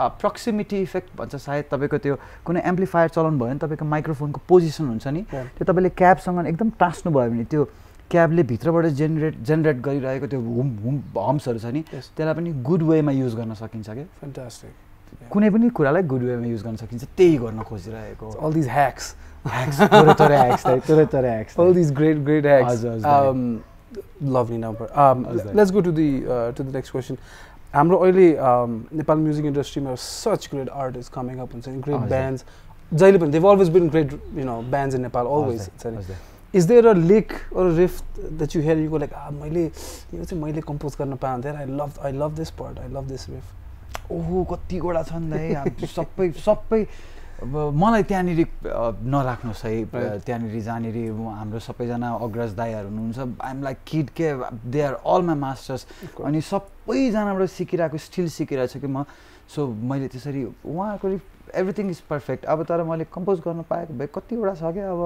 प्रक्सिमिटी इफेक्ट भन्छ सायद तपाईँको त्यो कुनै एम्प्लिफायर चलाउनु भयो भने तपाईँको माइक्रोफोनको पोजिसन हुन्छ नि. त्यो तपाईँले क्याबसँग एकदम टाँस्नु भयो भने त्यो क्याबले भित्रबाट जेनेरेट जेनेरेट गरिरहेको त्यो हुम हुम हम्सहरू छ नि. त्यसलाई पनि गुड वेमा युज गर्न सकिन्छ क्या Fantastic. कुनै पनि कुरालाई गुड वेमा युज गर्न सकिन्छ त्यही गर्न खोजिरहेको हो। All these All these great, great hacks. Um, lovely number. Um, let's go to the uh, to the next question. हाम्रो अहिले नेपाल म्युजिक इन्डस्ट्रीमा such great artist coming up हुन्छ नि ग्रेट. ब्यान्ड्स जहिले पनि they've always been great you know bands in Nepal always हुन्छ नि। Is there a lick or riff that you hear UCO like मैले यो चाहिँ मैले कम्पोज गर्न पाएँ I love I love this part I love this riff ओहो कतिवटा छन् अब सबै सबै अब मलाई त्यहाँनिर नराख्नुहोस् है. त्यहाँनिर जहाँनिर हाम्रो सबैजना अग्रज दाईहरू हुनुहुन्छ। आइएम लाइक किड के they are all my masters अनि सबैजनाबाट सिकिरहेको स्टिल सिकिरहेको छु कि म। सो मैले त्यसरी उहाँको एभ्रिथिङ इज पर्फेक्ट अब तर मैले कम्पोज गर्न पाएको भए कतिवटा छ क्या अब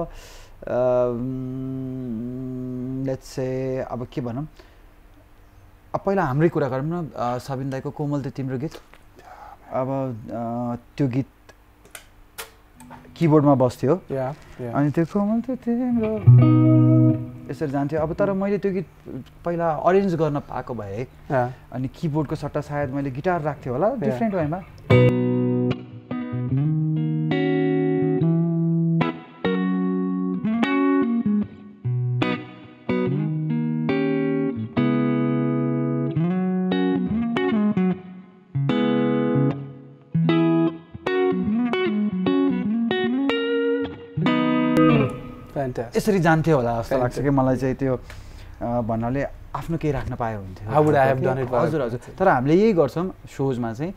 लेट्स से अब के भनौँ? अब पहिला हाम्रै कुरा गरौँ न। सबिन दाईको कोमल त्यो तिम्रो गीत। अब त्यो गीत किबोर्डमा बस्थ्यो। अनि त्यो कोमल त्यो तिम्रो यसरी जान्थ्यो। अब तर मैले त्यो गीत पहिला अरेन्ज गर्न पाएको भए अनि किबोर्डको सट्टा सायद मैले गिटार राख्थेँ होला. डिफ्रेन्ट वेमा यसरी जान्थ्यो होला जस्तो लाग्छ. कि मलाई चाहिँ त्यो भन्नाले आफ्नो केही राख्न पाए हुन्थ्यो How would I have done it? हजुर हजुर तर हामीले यही गर्छौँ सोजमा चाहिँ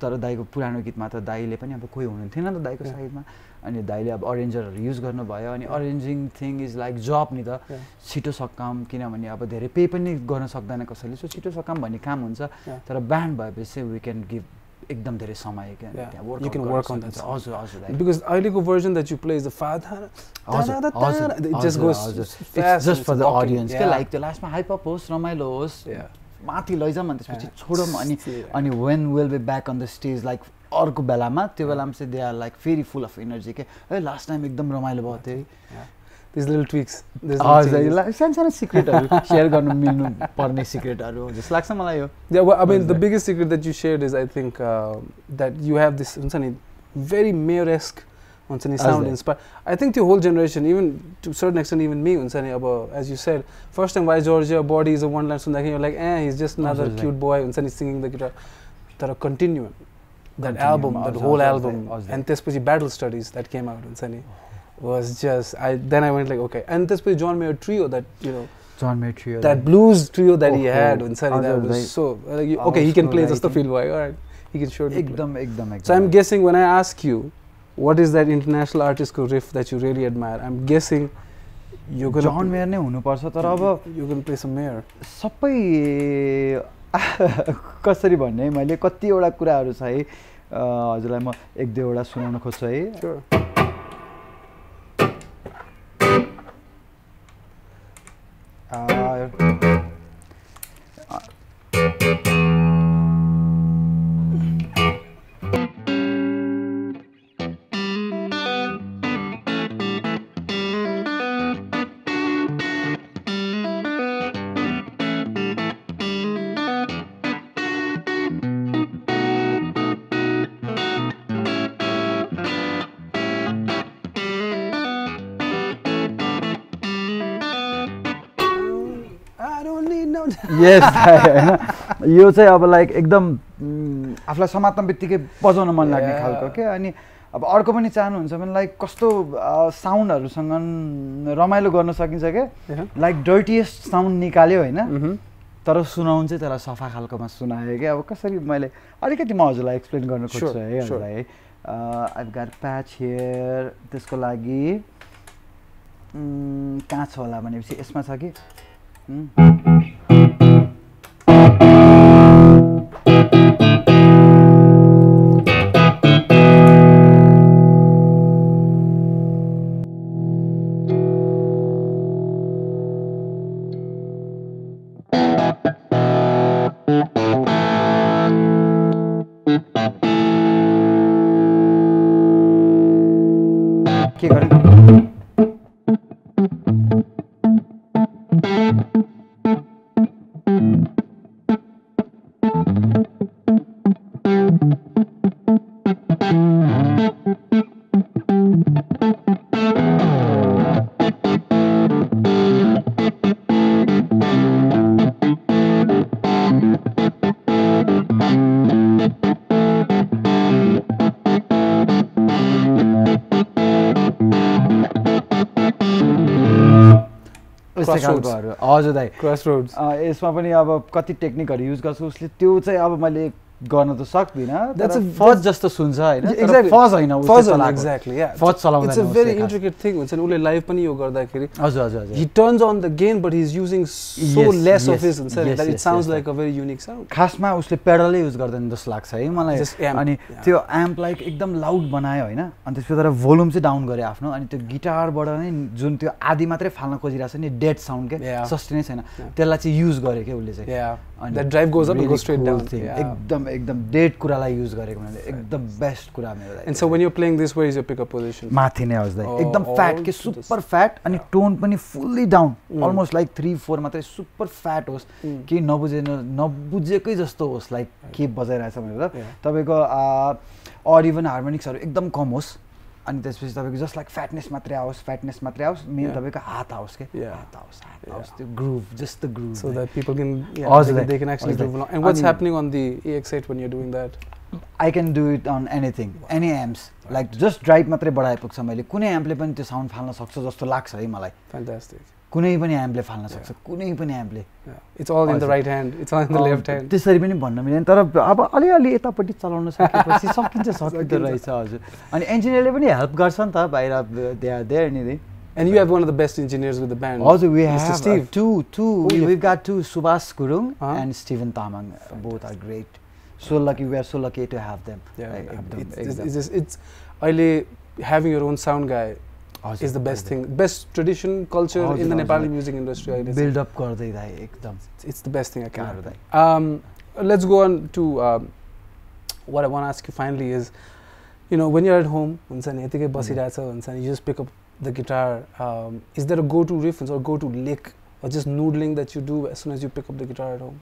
तर दाईको पुरानो गीतमा त दाईले पनि अब कोही हुनुहुन्थेन त दाईको. साइडमा अनि दाईले अब अरेन्जरहरू युज गर्नुभयो अनि अरेन्जिङ थिङ इज लाइक जब नि त. छिटो सकाम किनभने अब धेरै पे पनि गर्न सक्दैन कसैले सो छिटो सकाम भन्ने काम हुन्छ. तर ब्यान्ड भएपछि वी क्यान गिभ एकदम धेरै समय Because अहिलेको for it's the walking. audience. क्या Yeah. लाइक त्यो लास्टमा हाइपअप होस् रमाइलो होस्. माथि लैजाउँ अनि त्यसपछि. छोडौँ अनि. अनि when will be back on the stage like अर्को बेलामा त्यो बेलामा चाहिँ दे आर लाइक फेरि फुल अफ एनर्जी के है लास्ट टाइम एकदम रमाइलो भयो त्यही। These little tweaks. these little हजुर changes. ला- सानो सानो सिक्रेटहरू सेयर गर्नु मिल्नु पर्ने सिक्रेटहरू जस्तो लाग्छ मलाई यो that? biggest secret that you shared is, I think, uh, that you have this हुन्छ नि, very mayor-esque हुन्छ नि, inspired. I think the whole generation, even to a certain extent, even me, हुन्छ नि, अब, as you said, first time Why Georgia, Body is a one line सुन्दाखेरि you're like, eh, he's just another हजुर, cute boy, हुन्छ नि, singing the guitar. तर that हजुर, whole हजुर, album, हजुर. and त्यसपछि Battle Studies that came out, हुन्छ नि, was just, I then I went like, okay. And त्यसपछि John Mayer trio that, you know, जन मेट्रियो that blues trio that he Oh, had oh, हुन्छ नि, that was like, so like, you, okay he was can play like जस्तो him. feel भयो alright he can surely play. एकदम एकदम so I'm guessing when I ask you what is that international artist को riff that you really admire I'm guessing you're gonna John Mayer नै हुनुपर्छ तर अब you're gonna play some Mayer सबै कसरी भन्ने मैले कतिवटा कुराहरू छ है हजुरलाई म एक दुईवटा सुनाउन खोज्छु है यस होइन यो चाहिँ अब लाइक एकदम आफूलाई समात्न बित्तिकै बजाउन मन लाग्ने. खालको के अनि अब अर्को पनि चाहनुहुन्छ भने लाइक कस्तो साउन्डहरूसँग रमाइलो गर्न सकिन्छ क्या. लाइक डर्टिएस्ट साउन्ड निकाल्यो होइन Mhm. तर सुनाउनु चाहिँ त्यसलाई सफा खालकोमा सुनायो क्या अब कसरी मैले अलिकति म हजुरलाई एक्सप्लेन गर्न खोज्छु है. हजुरलाई है गाट प्याच हियर त्यसको लागि कहाँ छ होला भनेपछि यसमा छ के हजुर दाइ। Crossroads. अ, यसमा पनि अब कति टेक्निकहरू युज गर्छु उसले त्यो चाहिँ अब मैले गर्न त सक्दिनँ फज जस्तो सुन्छ होइन. फज होइन फज a उसले very खास। intricate thing हुन्छ नि उसले लाइभ पनि यो गर्दाखेरि। हजुर हजुर हजुर। On the gain but he's using so Yes, less yes, of his हुन्छ yes, like a very unique sound. खासमा उसले पेडलै युज गर्दैन जस्तो लाग्छ है मलाई। अनि. त्यो एम्पलाई एकदम लाउड बनायो होइन। अनि त्यसपछि तर भोल्युम चाहिँ डाउन गऱ्यो आफ्नो। अनि त्यो गिटारबाट नै जुन त्यो आधी मात्रै फाल्न खोजिरहेको छ नि डेड साउन्ड के. सस्टेनै छैन. त्यसलाई चाहिँ युज गर्यो क्या उसले चाहिँ। Yeah एकदम एकदम डेड कुरालाई युज गरेको मैले एकदम बेस्ट कुरा मेरो लागि and so when you're playing this where is your pickup position? माथि नै हजुर Oh, एकदम फ्याट के to the सुपर फ्याट अनि टोन पनि fully down. Almost like three four मात्रै सुपर फ्याट होस्। Mm. केही नबुझेन नबुझेकै जस्तो होस् लाइक के बजाइरहेछ भनेर. तपाईँको अर इभन हार्मोनिक्सहरू एकदम कम होस्। अनि त्यसपछि तपाईँको जस्ट लाइक फ्याटनेस मात्रै आओस् फ्याटनेस मात्रै आओस् मेन. तपाईँको हात आओस् के. हात आओस् हात. आओस् त्यो groove just the groove they, दाइ, can, they can actually हजुर groove दाइ. along. and what's अनि- the EX8 when you're doing that I can do it on anything any amps like just drive मात्रै बढाइ पुग्छ मैले कुनै एम्पले पनि त्यो साउन्ड फाल्न सक्छ जस्तो लाग्छ है मलाई fantastic कुनै पनि एम्पले फाल्न सक्छ कुनै पनि it's all in the हजुर. right hand it's all in the left hand. त्यसरी पनि भन्न मिलेन तर अब अलिअलि यतापट्टि चलाउन सकेपछि सकिन्छ सकिँदो रहेछ हजुर। अनि इन्जिनियरले पनि हेल्प गर्छ नि त बाहिर दे आर देयर नि and you have one of the best engineers with the band हजुर we Mr. Have Steve. To to Oh, yeah. We got to Subhash Gurung Uh-huh. And Steven Tamang both are great so lucky we are so lucky to have them yeah एकदम it's, it's, it's, it's अहिले having your own sound guy is the best thing, best tradition culture in the Nepali music industry. Build up kardai dai. It's the best thing I can. Um, let's go on to um, what I want to ask you finally is, you know, when you're at home, mm. you just pick up the guitar. Um, is there a go-to reference or go-to lick or just noodling that you do as soon as you pick up the guitar at home?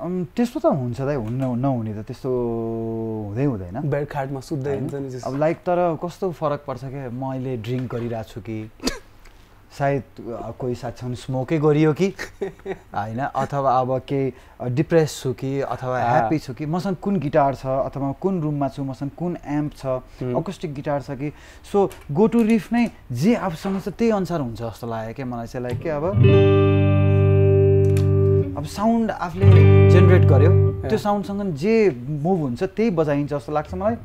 त्यस्तो त हुन्छ दाइ हुन्न नहुने त त्यस्तो हुँदै हुँदैन। बेड खाटमा सुत्दै? हुन्छ नि अब लाइक तर कस्तो फरक पर्छ क्या म अहिले ड्रिङ्क गरिरहेको छु कि? सायद कोही साथीसँग स्मोकै गरियो कि? होइन? अथवा अब केही डिप्रेस छु कि? अथवा. ह्याप्पी छु कि? मसँग कुन गिटार छ? अथवा कुन रुममा छु? मसँग कुन एम्प छ. अकुस्टिक गिटार छ कि? सो गो टु रिफ नै जे आफूसँग छ त्यही अनुसार हुन्छ जस्तो लाग्यो क्या मलाई चाहिँ लाइक के अब? अब साउन्ड आफूले जेनेरेट गर्यो। त्यो. साउन्डसँग जे मुभ हुन्छ त्यही बजाइन्छ जस्तो लाग्छ मलाई।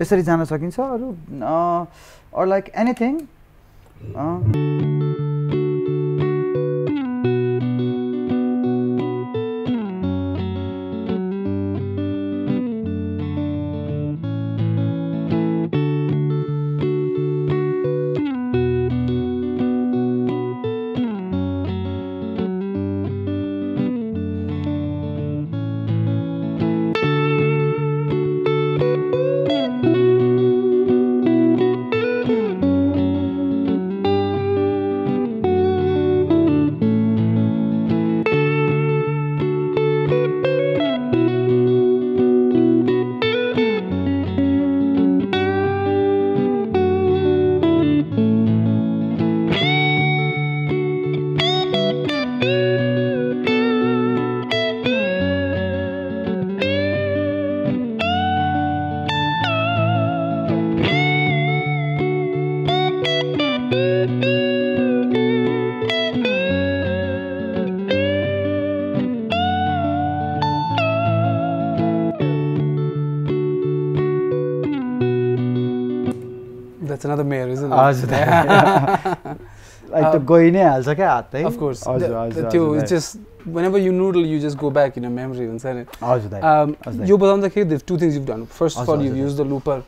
यसरी जान सकिन्छ अरू अर लाइक एनिथिङ हजुर लाइक त गइ नै हाल्छ क्या हात the- त्यो just whenever you noodle, you just go back in your memory हुन्छ नि हजुर दाइ हजुर। यो बजाउँदाखेरि there's two things you've done. First of हजुर, all, you've हजुर। looper.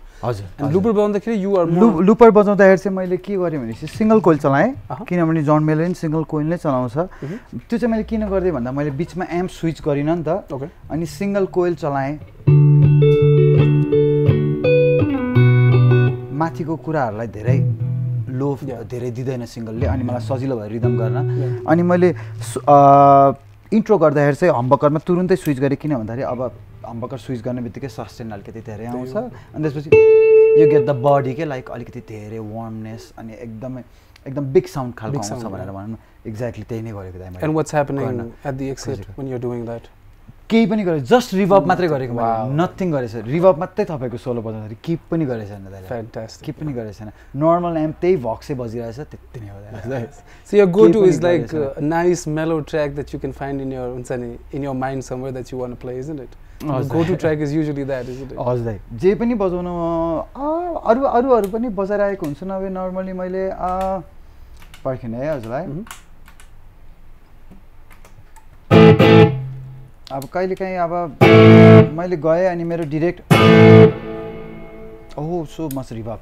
बजाउँदाखेरि लु more लुपर बजाउँदाखेरि चाहिँ मैले के गरेँ भनेपछि सिङ्गल कोइल चलाएँ। किनभने जन मेले सिङ्गल कोइल नै चलाउँछ. त्यो चाहिँ मैले किन गरिदिएँ भन्दा मैले बिचमा एम्प स्विच गरिनँ नि त. अनि सिङ्गल कोइल चलाएँ माथिको कुराहरूलाई धेरै लो. धेरै दिँदैन सिङ्गलले अनि मलाई सजिलो भयो रिदम गर्न. अनि मैले इन्ट्रो गर्दाखेरि चाहिँ हम्बकरमा तुरुन्तै स्विच गरेँ किन भन्दाखेरि अब हम्बकर स्विच गर्ने बित्तिकै सस्टेन अलिकति धेरै आउँछ। अनि त्यसपछि यो गेट द बडी के लाइक अलिकति धेरै वार्मनेस अनि एकदमै एकदम बिग साउन्ड खालको आउँछ भनेर. भनौँ न एक्ज्याक्टली त्यही नै गरेको केही पनि गरेँ जस्ट रिभब मात्रै गरेको. मैले नथिङ गरेको छैन रिभब मात्रै तपाईँको सोलो बजाउँदाखेरि किप पनि गरेको छैन. किप पनि गरेको छैन नर्मल एम त्यही भक्सै बजिरहेछ त्यति नै हो पनि is like गरेको uh, a nice mellow track that you can find in your हुन्छ नि, somewhere that you want to play, isn't it? The हजुर। go-to track is usually that, isn't it? हजुर दाइ जे पनि बजाउनु अरू अरूहरू पनि बजाइरहेको हुन्छु नभए नर्मली मैले पर्खिनु है हजुरलाई अब कहिलेकाहीँ अब मैले गएँ अनि मेरो डिरेक्ट ओहो सो मच रिभब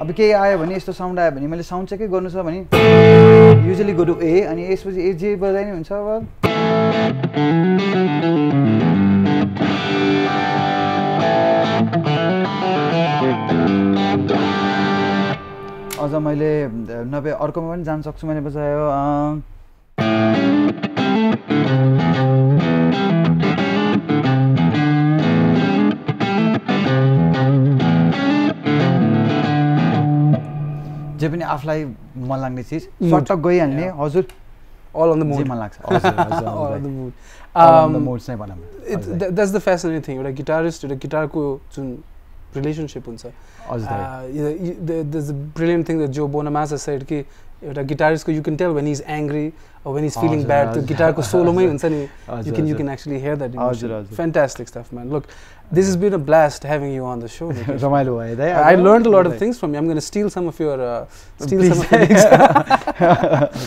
अब केही आयो भने यस्तो साउन्ड आयो भने मैले साउन्ड चाहिँ के गर्नु छ भने युजली गरु ए अनि यसपछि ए जे बजाइ नै हुन्छ अब अझ मैले नभए अर्कोमा पनि जान सक्छु मैले बजायो जे पनि आफूलाई मन लाग्ने चिज फटक गइहाल्ने हजुर। अल अन द मुड मन लाग्छ। मुड चाहिँ भनौँ द्याट्स द फेसनेट थिङ एउटा गिटारिस्ट एउटा गिटारको जुन रिलेसनसिप हुन्छ हजुर द ब्रिलियन्ट थिङ द जो बोनामा छ सेट कि एउटा गिटारिस्टको you can tell when he's angry or when he's feeling हजुर, bad त्यो हजुर, गिटारको सोलोमै हुन्छ नि हजुर, you can you हजुर। can actually hear that हजुर, emotion. हजुर। fantastic stuff man look this has been a blast having you on the show Nikesh. रमाइलो भयो दाइ I अब? learned a lot of दाइ। things from you I'm going to steal some of your uh, steal Please. some of your things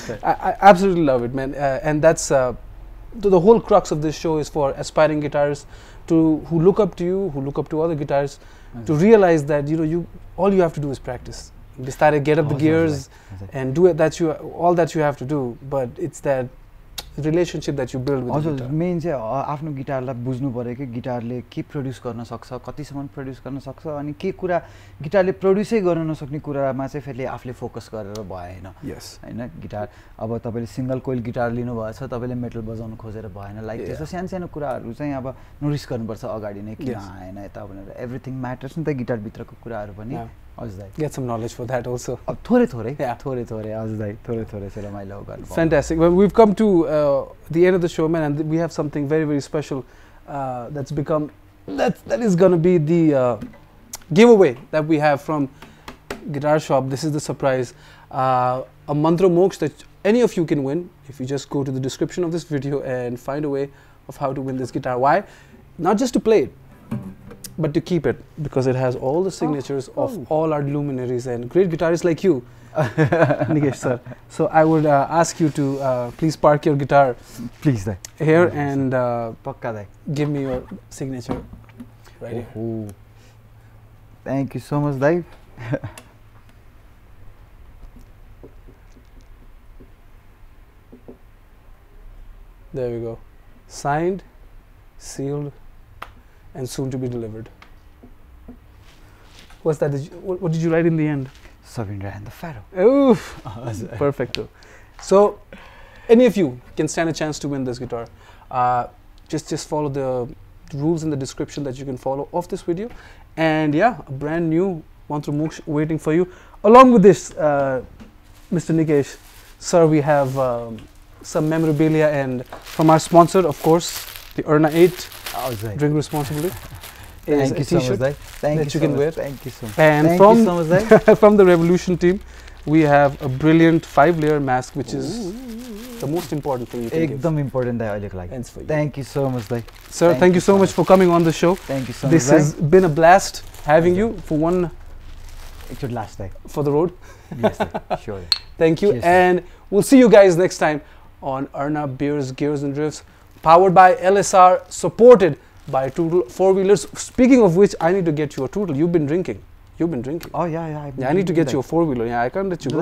Okay. I, I absolutely love it, man. Uh, and that's uh, the, the whole crux of this show is for aspiring guitarists to who look up to you, who look up to other guitarists, to realize that you know you all you have to do is practice. बिस्तारै get up the हजुर, gears हजुर। and do it that you all that you have to do but it's that relationship that you build with the हजुर. Main चाहिँ आफ्नो गिटारलाई बुझ्नु पऱ्यो कि गिटारले के प्रड्युस गर्न सक्छ कतिसम्म प्रड्युस गर्न सक्छ अनि के कुरा गिटारले प्रड्युसै गर्न नसक्ने कुरामा चाहिँ फेरि आफूले फोकस गरेर भएन होइन गिटार अब तपाईँले सिङ्गल कोइल गिटार लिनुभएछ तपाईँले मेटल बजाउनु खोजेर भएन लाइक. त्यस्तो सानो सानो कुराहरू चाहिँ अब नोटिस गर्नुपर्छ अगाडि नै किन. आएन यता भनेर एभ्रिथिङ म्याटर्स नि त गिटारभित्रको कुराहरू पनि. हजुर दाइ get some knowledge for that also अब थोरै थोरै Yeah. थोरै थोरै हजुर दाइ थोरै थोरै चाहिँ रमाइलो गर्नु पाउनु। Fantastic. Well, we've come to uh, the end of the show, man, and we have something very, very special uh, that's become that that is going to be the uh, giveaway that we have from Guitar Shop. This is the surprise. Uh, a mantra moksha that any of you can win if you just go to the description of this video and find a way of how to win this guitar. Why? Not just to play it, but to keep it because it has all the oh, signatures oh. of all our luminaries and great guitarists like you, Nikesh sir. So I would uh, ask you to uh, please park your guitar please dai. here and uh, give me your signature right oh. here. Thank you so much, Dave. there we go. Signed, sealed, and soon to be delivered. What's that? Did you, what, did you write in the end? Sabindra and the Pharaoh. Oof! Oh, Perfecto. So, any of you can stand a chance to win this guitar. Uh, just, just follow the rules in the description that you can follow of this video. And yeah, a brand new Mantra Moksh waiting for you. Along with this, uh, Mr. Nikesh, sir, we have um, some memorabilia and from our sponsor, of course, the Erna 8 Drink Responsibly. Thank you so much. Thank that you, you can so wear. Thank you so much. And Thank from, so much, from the Revolution team, we have a brilliant five-layer mask, which Ooh. is the most important thing you can Ekdam give. important I look like. For you. Thank you so much, Dai. Sir, thank, thank you so, so much, much for coming on the show. Thank you so this much. This has been a blast having you for one. It should last, Dai. For the road. yes, Dai. sure. Thank you, Cheers, and we'll see you guys next time on Arna Beers, Gears and Drifts powered by LSR, supported by total four-wheelers. Speaking of which, I need to get you a total. You've been drinking. You've been drinking. Oh, yeah, yeah. yeah I need to get you a four-wheeler. Yeah, I can't let you go.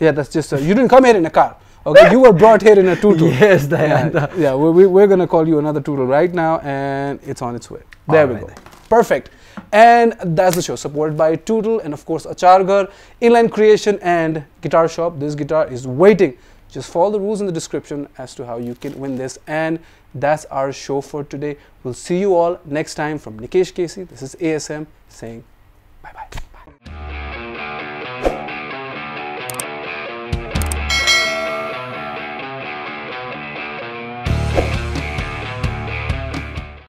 Yeah, that's just, uh, you didn't come here in a car. Okay, you were brought here in a tutu. Yes, Dayan. Yeah, yeah we, we, are going to call you another tutu right now, and it's on its way. There All we right go. Perfect. And that's the show, supported by Tootle and of course Achargar, Inline Creation and Guitar Shop. This guitar is waiting just follow the rules in the description as to how you can win this. And that's our show for today. We'll see you all next time from Nikesh Casey. This is ASM saying bye bye.